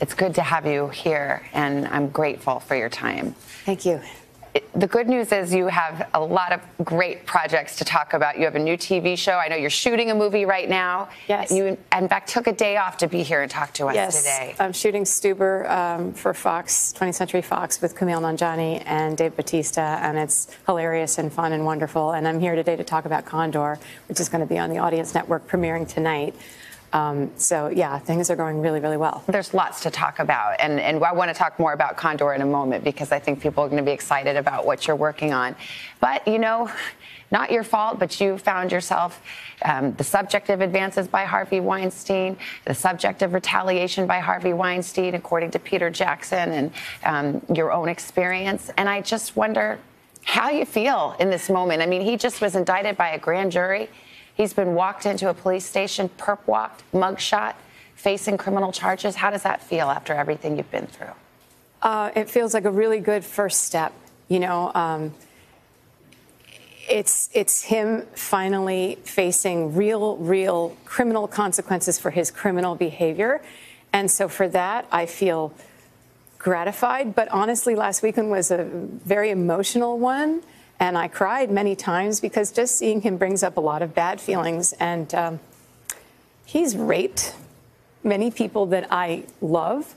It's good to have you here, and I'm grateful for your time. Thank you the good news is you have a lot of great projects to talk about. You have a new TV show. I know you're shooting a movie right now. Yes. You, in fact, took a day off to be here and talk to us yes. today. I'm shooting Stuber um, for Fox, 20th Century Fox, with Kumail Nanjiani and Dave Bautista, and it's hilarious and fun and wonderful. And I'm here today to talk about Condor, which is going to be on the Audience Network premiering tonight. Um, so yeah, things are going really, really well. There's lots to talk about, and and I want to talk more about Condor in a moment because I think people are going to be excited about what you're working on. But you know, not your fault, but you found yourself um, the subject of advances by Harvey Weinstein, the subject of retaliation by Harvey Weinstein, according to Peter Jackson, and um, your own experience. And I just wonder how you feel in this moment. I mean, he just was indicted by a grand jury. He's been walked into a police station, perp walked, mugshot, facing criminal charges. How does that feel after everything you've been through? Uh, it feels like a really good first step. You know, um, it's it's him finally facing real, real criminal consequences for his criminal behavior, and so for that, I feel gratified. But honestly, last weekend was a very emotional one. And I cried many times because just seeing him brings up a lot of bad feelings. And um, he's raped many people that I love.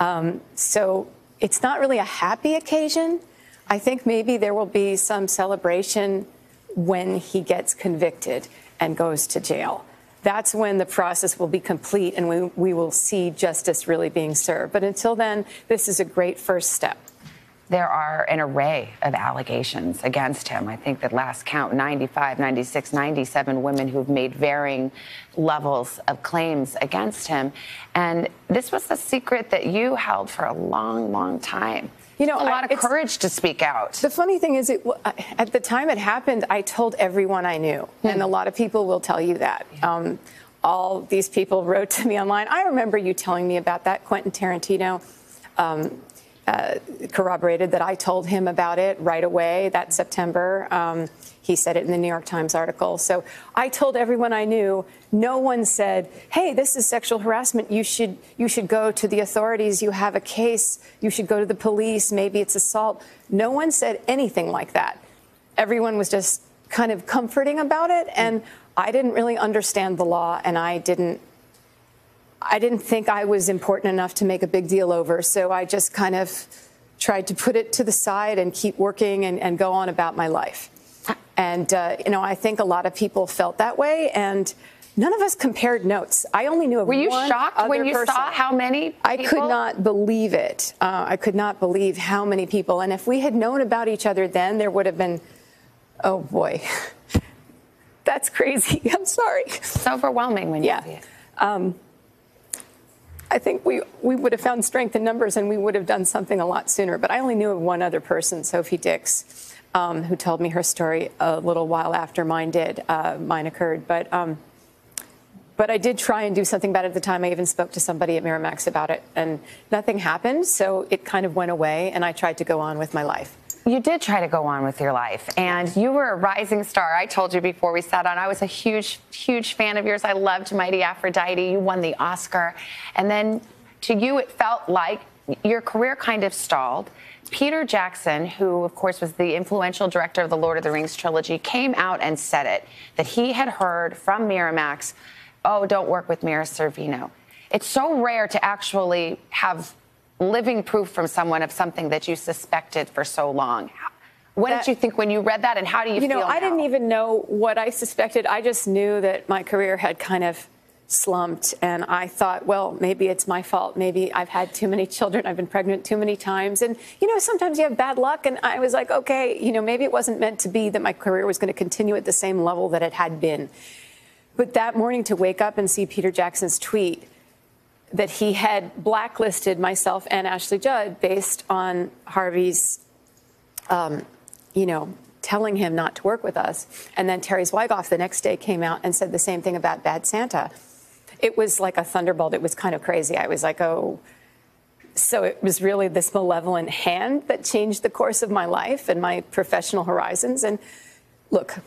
Um, so it's not really a happy occasion. I think maybe there will be some celebration when he gets convicted and goes to jail. That's when the process will be complete and we, we will see justice really being served. But until then, this is a great first step there are an array of allegations against him. I think that last count 95, 96, 97 women who've made varying levels of claims against him. And this was a secret that you held for a long, long time. You know, a lot of courage to speak out. The funny thing is, it, at the time it happened, I told everyone I knew, hmm. and a lot of people will tell you that. Um, all these people wrote to me online. I remember you telling me about that, Quentin Tarantino. Um, uh, corroborated that I told him about it right away that September. Um, he said it in the New York Times article. So I told everyone I knew. No one said, "Hey, this is sexual harassment. You should you should go to the authorities. You have a case. You should go to the police. Maybe it's assault." No one said anything like that. Everyone was just kind of comforting about it, and I didn't really understand the law, and I didn't I didn't think I was important enough to make a big deal over. So I just kind of tried to put it to the side and keep working and, and go on about my life. And, uh, you know, I think a lot of people felt that way. And none of us compared notes. I only knew of Were you shocked when you person. saw how many people? I could not believe it. Uh, I could not believe how many people. And if we had known about each other then, there would have been, oh boy, that's crazy. I'm sorry. It's overwhelming when you yeah. see it. Um, I think we, we would have found strength in numbers and we would have done something a lot sooner. But I only knew of one other person, Sophie Dix, um, who told me her story a little while after mine did. Uh, mine occurred. But, um, but I did try and do something about it at the time. I even spoke to somebody at Miramax about it, and nothing happened. So it kind of went away, and I tried to go on with my life. You did try to go on with your life, and you were a rising star. I told you before we sat on, I was a huge, huge fan of yours. I loved Mighty Aphrodite. You won the Oscar. And then to you, it felt like your career kind of stalled. Peter Jackson, who of course was the influential director of the Lord of the Rings trilogy, came out and said it that he had heard from Miramax, oh, don't work with Mira Sorvino. It's so rare to actually have living proof from someone of something that you suspected for so long. What that, did you think when you read that, and how do you, you know, feel? I now? didn't even know what I suspected. I just knew that my career had kind of slumped, and I thought, well, maybe it's my fault. Maybe I've had too many children. I've been pregnant too many times, and you know, sometimes you have bad luck. And I was like, okay, you know, maybe it wasn't meant to be that my career was going to continue at the same level that it had been. But that morning, to wake up and see Peter Jackson's tweet that he had blacklisted myself and Ashley Judd based on Harvey's, um, you know, telling him not to work with us. And then Terry Zwigoff the next day came out and said the same thing about Bad Santa. It was like a thunderbolt. It was kind of crazy. I was like, oh. So it was really this malevolent hand that changed the course of my life and my professional horizons. And look,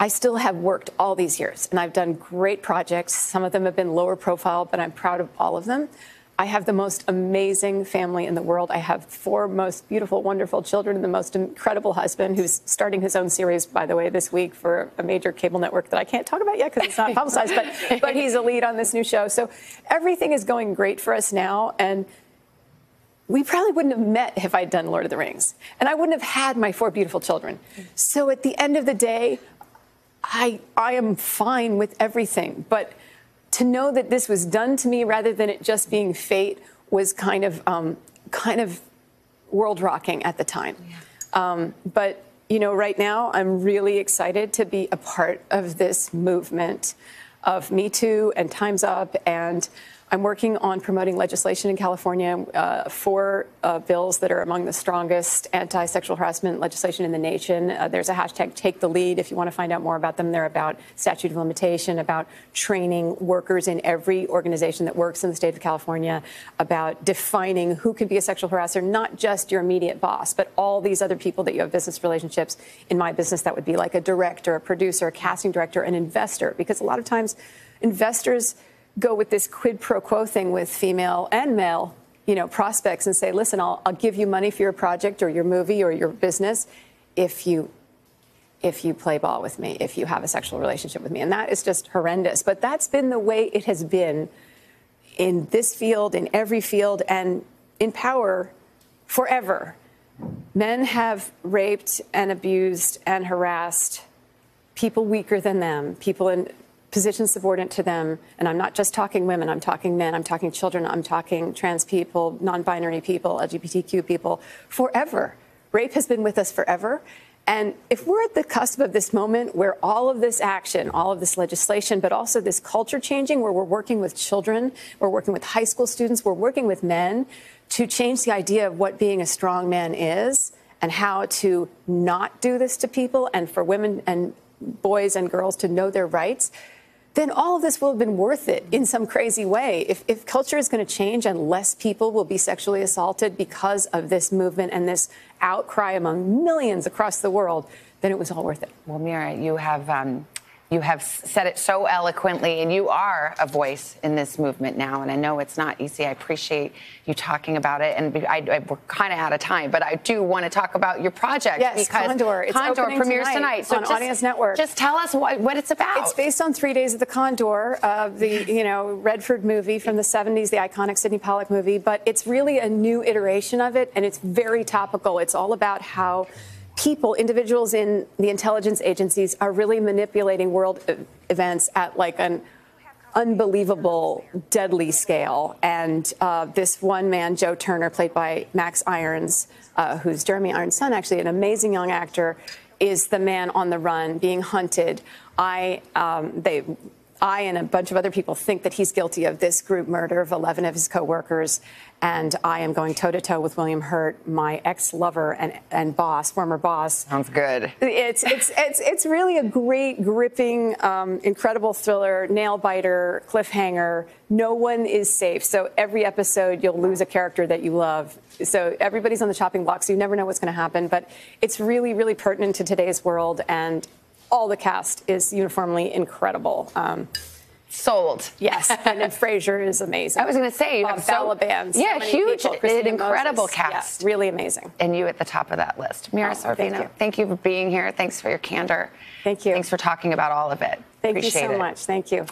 I still have worked all these years and I've done great projects. Some of them have been lower profile, but I'm proud of all of them. I have the most amazing family in the world. I have four most beautiful, wonderful children and the most incredible husband who's starting his own series, by the way, this week for a major cable network that I can't talk about yet because it's not publicized, but, but he's a lead on this new show. So everything is going great for us now. And we probably wouldn't have met if I'd done Lord of the Rings. And I wouldn't have had my four beautiful children. So at the end of the day, I, I am fine with everything. But to know that this was done to me rather than it just being fate was kind of, um, kind of world rocking at the time. Um, but, you know, right now I'm really excited to be a part of this movement of Me Too and Time's Up and I'm working on promoting legislation in California, uh, four uh, bills that are among the strongest anti sexual harassment legislation in the nation. Uh, there's a hashtag take the lead if you want to find out more about them. They're about statute of limitation, about training workers in every organization that works in the state of California, about defining who can be a sexual harasser, not just your immediate boss, but all these other people that you have business relationships. In my business, that would be like a director, a producer, a casting director, an investor, because a lot of times investors go with this quid pro quo thing with female and male, you know, prospects and say, listen, I'll, I'll give you money for your project or your movie or your business if you if you play ball with me, if you have a sexual relationship with me. And that is just horrendous. But that's been the way it has been in this field, in every field, and in power forever. Men have raped and abused and harassed people weaker than them, people in positions subordinate to them. And I'm not just talking women, I'm talking men, I'm talking children, I'm talking trans people, non binary people, LGBTQ people, forever. Rape has been with us forever. And if we're at the cusp of this moment where all of this action, all of this legislation, but also this culture changing, where we're working with children, we're working with high school students, we're working with men to change the idea of what being a strong man is and how to not do this to people and for women and boys and girls to know their rights, then all of this will have been worth it in some crazy way. If, if culture is going to change and less people will be sexually assaulted because of this movement and this outcry among millions across the world, then it was all worth it. Well, Mira, you have um, you have said it so eloquently, and you are a voice in this movement now. And I know it's not easy. I appreciate you talking about it. And I, I, we're kind of out of time, but I do want to talk about your project yes, because Condor, it's Condor premieres tonight, tonight. So on just, Audience Network. Just tell us what, what it's about. It's based on three days of the Condor, uh, the you know Redford movie from the 70s, the iconic Sydney Pollack movie. But it's really a new iteration of it, and it's very topical. It's all about how people, individuals in the intelligence agencies, are really manipulating world events at like an unbelievable, deadly scale. And uh, this one man, Joe Turner, played by Max Irons, uh, who's Jeremy Irons' son, actually an amazing young actor, is the man on the run, being hunted. I, um, they I and a bunch of other people think that he's guilty of this group murder of 11 of his coworkers. And I am going toe to toe with William Hurt, my ex lover and, and boss, former boss. Sounds good. It's, it's, it's, it's really a great, gripping, um, incredible thriller, nail biter, cliffhanger. No one is safe. So every episode, you'll lose a character that you love. So everybody's on the chopping block, so you never know what's going to happen. But it's really, really pertinent to today's world. And all the cast is uniformly incredible. Um, Sold. Yes, and then Fraser is amazing. I was going to say, Bob so, Balaban, so yeah, huge, an incredible Moses. cast, Yeah, really amazing. and you at the top of that list. Mira Oh, Sorvino, thank you. thank you for being here. Thanks for your candor. Thank you. Thanks for talking about all of it. Thank Appreciate you so it. much. Thank you.